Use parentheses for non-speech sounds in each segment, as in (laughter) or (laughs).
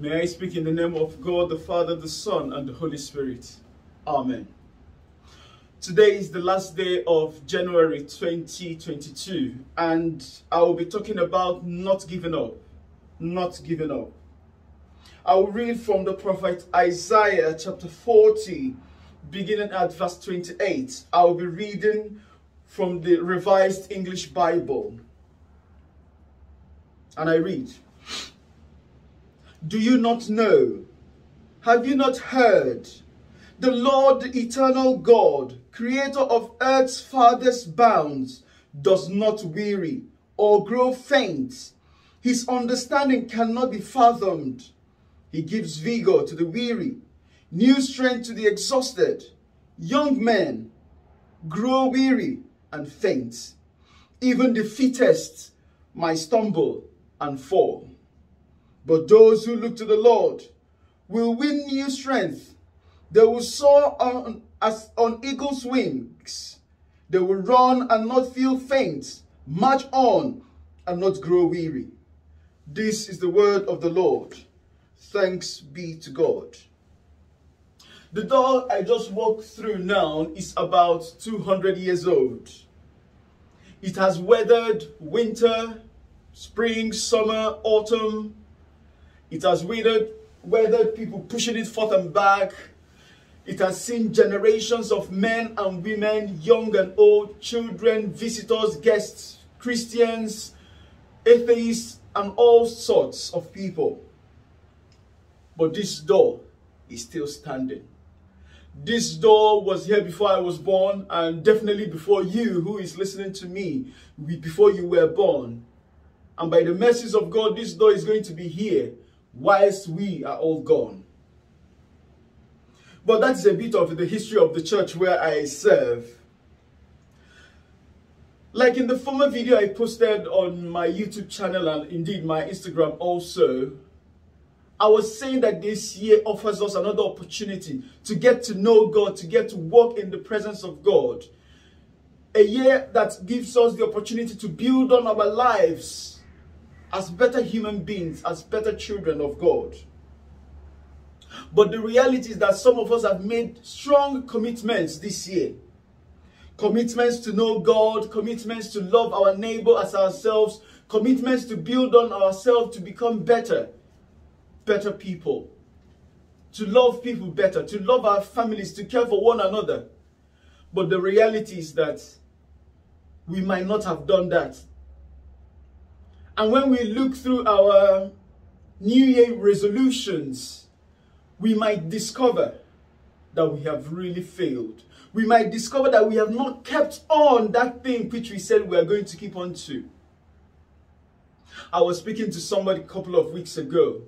May I speak in the name of God, the Father, the Son, and the Holy Spirit. Amen. Today is the last day of January 2022, and I will be talking about not giving up. Not giving up. I will read from the prophet Isaiah chapter 40, beginning at verse 28. I will be reading from the Revised English Bible. And I read. Do you not know? Have you not heard? The Lord, the eternal God, creator of earth's farthest bounds, does not weary or grow faint. His understanding cannot be fathomed. He gives vigor to the weary, new strength to the exhausted. Young men grow weary and faint. Even the fittest might stumble and fall. But those who look to the Lord will win new strength. They will soar on, as on eagle's wings. They will run and not feel faint, march on and not grow weary. This is the word of the Lord. Thanks be to God. The door I just walked through now is about 200 years old. It has weathered winter, spring, summer, autumn, it has weathered, weathered people pushing it forth and back. It has seen generations of men and women, young and old, children, visitors, guests, Christians, atheists, and all sorts of people. But this door is still standing. This door was here before I was born, and definitely before you, who is listening to me, before you were born. And by the mercies of God, this door is going to be here whilst we are all gone. But that is a bit of the history of the church where I serve. Like in the former video I posted on my YouTube channel and indeed my Instagram also, I was saying that this year offers us another opportunity to get to know God, to get to walk in the presence of God. A year that gives us the opportunity to build on our lives as better human beings, as better children of God. But the reality is that some of us have made strong commitments this year. Commitments to know God, commitments to love our neighbor as ourselves, commitments to build on ourselves to become better, better people. To love people better, to love our families, to care for one another. But the reality is that we might not have done that and when we look through our New Year resolutions, we might discover that we have really failed. We might discover that we have not kept on that thing which we said we are going to keep on to. I was speaking to somebody a couple of weeks ago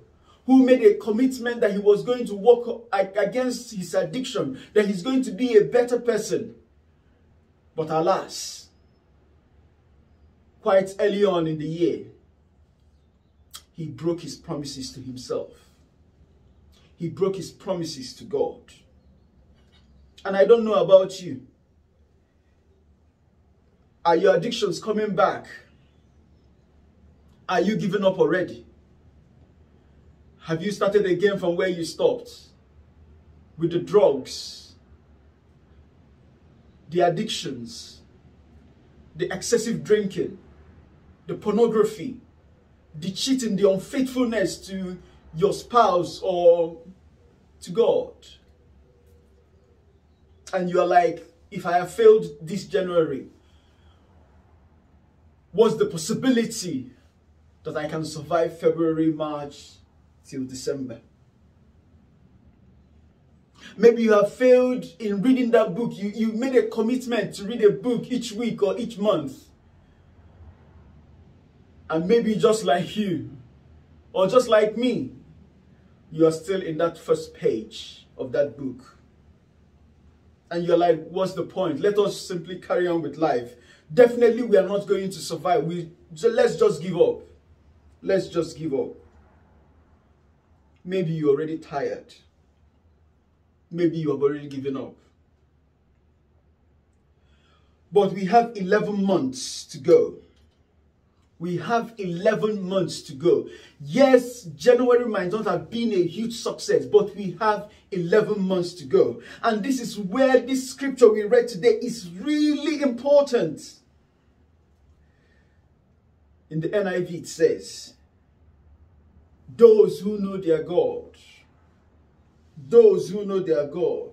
who made a commitment that he was going to work against his addiction, that he's going to be a better person. But alas, quite early on in the year, he broke his promises to himself. He broke his promises to God. And I don't know about you. Are your addictions coming back? Are you giving up already? Have you started again from where you stopped? With the drugs, the addictions, the excessive drinking, the pornography, the cheating, the unfaithfulness to your spouse or to God. And you are like, if I have failed this January, what's the possibility that I can survive February, March till December? Maybe you have failed in reading that book. You, you made a commitment to read a book each week or each month. And maybe just like you, or just like me, you are still in that first page of that book. And you're like, what's the point? Let us simply carry on with life. Definitely, we are not going to survive. We so let's just give up. Let's just give up. Maybe you're already tired. Maybe you have already given up. But we have 11 months to go. We have 11 months to go. Yes, January might not have been a huge success, but we have 11 months to go. And this is where this scripture we read today is really important. In the NIV, it says, Those who know their God, those who know their God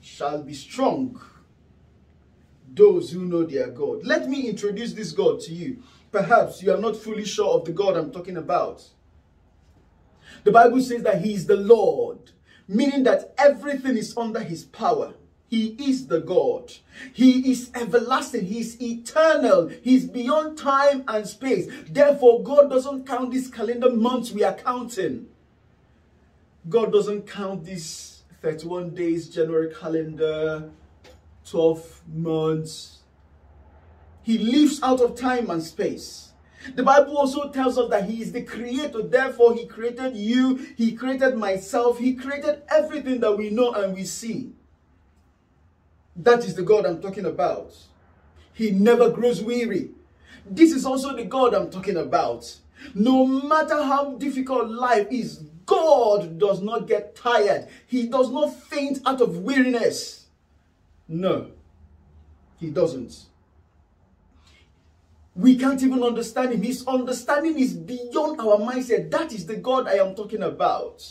shall be strong those who know their God. Let me introduce this God to you. Perhaps you are not fully sure of the God I'm talking about. The Bible says that He is the Lord, meaning that everything is under His power. He is the God. He is everlasting. He is eternal. He's beyond time and space. Therefore, God doesn't count these calendar months we are counting. God doesn't count these 31 days January calendar, 12 months. He lives out of time and space. The Bible also tells us that He is the creator. Therefore, He created you, He created myself, He created everything that we know and we see. That is the God I'm talking about. He never grows weary. This is also the God I'm talking about. No matter how difficult life is, God does not get tired. He does not faint out of weariness. No, he doesn't. We can't even understand him. His understanding is beyond our mindset. That is the God I am talking about.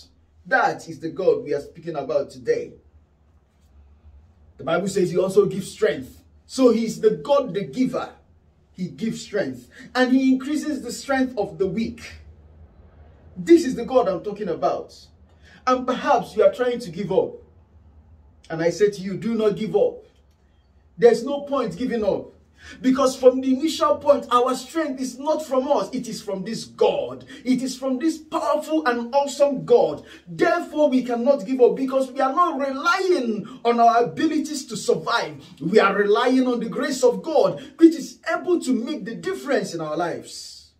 That is the God we are speaking about today. The Bible says he also gives strength. So he's the God, the giver. He gives strength. And he increases the strength of the weak. This is the God I'm talking about. And perhaps you are trying to give up. And I say to you, do not give up. There's no point giving up. Because from the initial point, our strength is not from us, it is from this God. It is from this powerful and awesome God. Therefore, we cannot give up because we are not relying on our abilities to survive. We are relying on the grace of God, which is able to make the difference in our lives.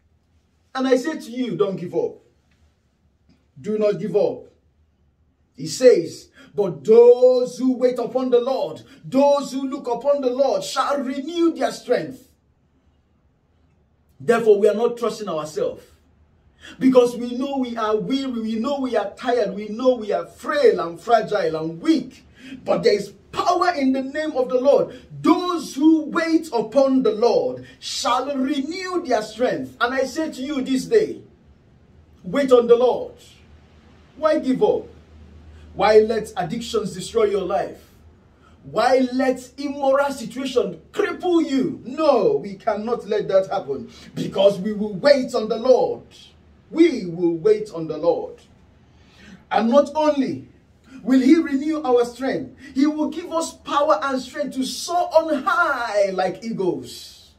And I say to you, don't give up. Do not give up. He says, but those who wait upon the Lord, those who look upon the Lord, shall renew their strength. Therefore, we are not trusting ourselves. Because we know we are weary, we know we are tired, we know we are frail and fragile and weak. But there is power in the name of the Lord. Those who wait upon the Lord shall renew their strength. And I say to you this day, wait on the Lord. Why give up? Why let addictions destroy your life? Why let immoral situation cripple you? No, we cannot let that happen because we will wait on the Lord. We will wait on the Lord. And not only will he renew our strength, he will give us power and strength to soar on high like eagles.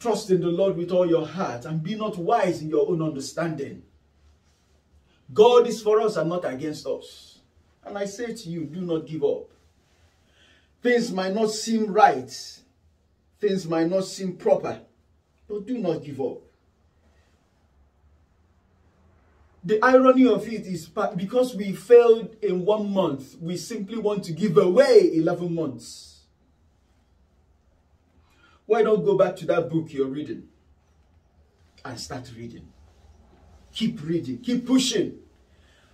Trust in the Lord with all your heart and be not wise in your own understanding. God is for us and not against us. And I say to you, do not give up. Things might not seem right. Things might not seem proper. But do not give up. The irony of it is because we failed in one month, we simply want to give away 11 months. Why don't go back to that book you're reading and start reading? Keep reading, keep pushing.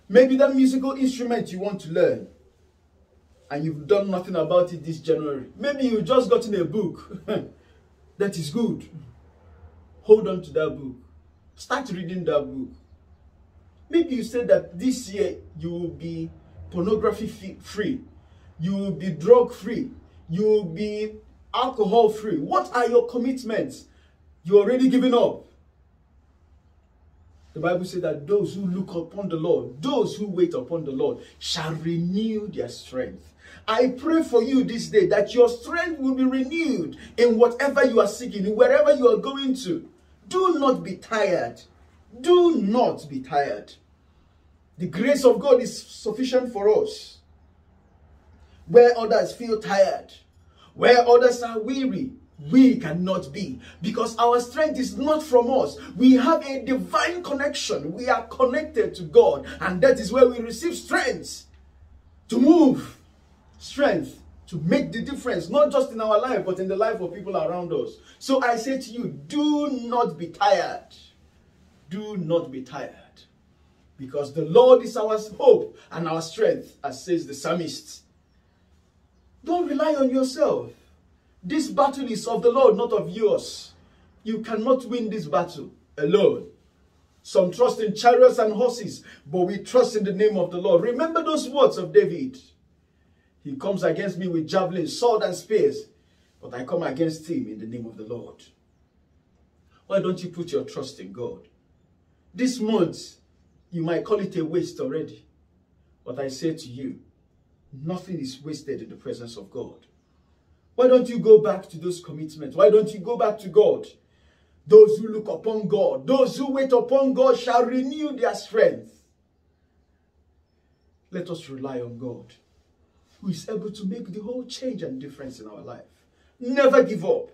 Maybe that musical instrument you want to learn and you've done nothing about it this January. Maybe you've just gotten a book (laughs) that is good. Hold on to that book. Start reading that book. Maybe you said that this year you will be pornography free. You will be drug free. You will be alcohol free. What are your commitments? You're already giving up. The Bible says that those who look upon the Lord, those who wait upon the Lord, shall renew their strength. I pray for you this day that your strength will be renewed in whatever you are seeking, wherever you are going to. Do not be tired. Do not be tired. The grace of God is sufficient for us. Where others feel tired, where others are weary, we cannot be because our strength is not from us. We have a divine connection. We are connected to God, and that is where we receive strength to move, strength to make the difference, not just in our life, but in the life of people around us. So I say to you, do not be tired. Do not be tired. Because the Lord is our hope and our strength, as says the psalmist. Don't rely on yourself. This battle is of the Lord, not of yours. You cannot win this battle alone. Some trust in chariots and horses, but we trust in the name of the Lord. Remember those words of David. He comes against me with javelins, sword, and spears, but I come against him in the name of the Lord. Why don't you put your trust in God? This month, you might call it a waste already, but I say to you, nothing is wasted in the presence of God. Why don't you go back to those commitments? Why don't you go back to God? Those who look upon God, those who wait upon God shall renew their strength. Let us rely on God, who is able to make the whole change and difference in our life. Never give up.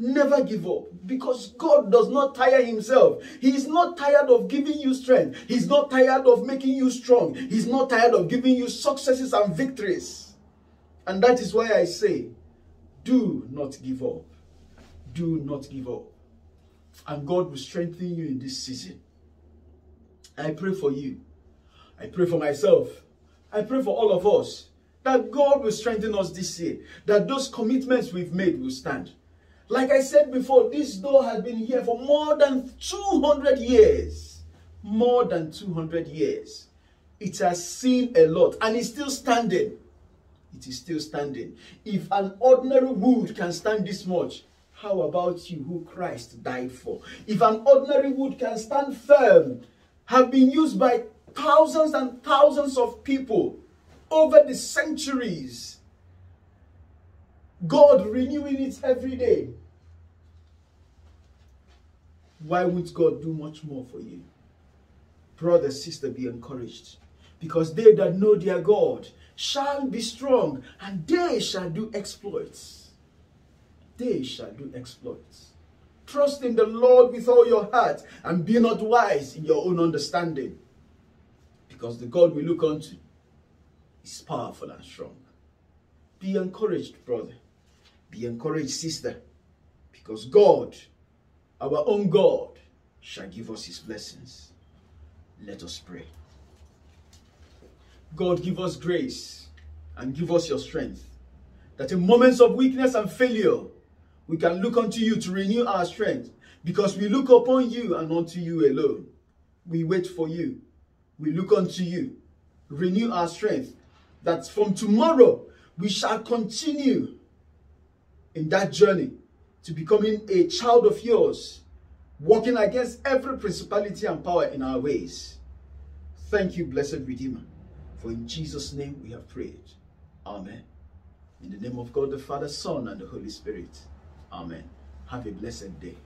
Never give up because God does not tire himself. He is not tired of giving you strength. He's not tired of making you strong. He's not tired of giving you successes and victories. And that is why I say, do not give up. Do not give up. And God will strengthen you in this season. I pray for you. I pray for myself. I pray for all of us that God will strengthen us this year. That those commitments we've made will stand. Like I said before, this door has been here for more than 200 years. More than 200 years. It has seen a lot and it's still standing. It is still standing. If an ordinary wood can stand this much, how about you who Christ died for? If an ordinary wood can stand firm, have been used by thousands and thousands of people over the centuries, God renewing it every day, why would God do much more for you? Brother, sister, be encouraged. Because they that know their God shall be strong, and they shall do exploits they shall do exploits. Trust in the Lord with all your heart and be not wise in your own understanding. Because the God we look unto is powerful and strong. Be encouraged, brother. Be encouraged, sister. Because God, our own God, shall give us his blessings. Let us pray. God, give us grace and give us your strength. That in moments of weakness and failure, we can look unto you to renew our strength because we look upon you and unto you alone. We wait for you. We look unto you. Renew our strength that from tomorrow we shall continue in that journey to becoming a child of yours, walking against every principality and power in our ways. Thank you, blessed Redeemer, for in Jesus' name we have prayed. Amen. In the name of God the Father, Son, and the Holy Spirit. Amen. Have a blessed day.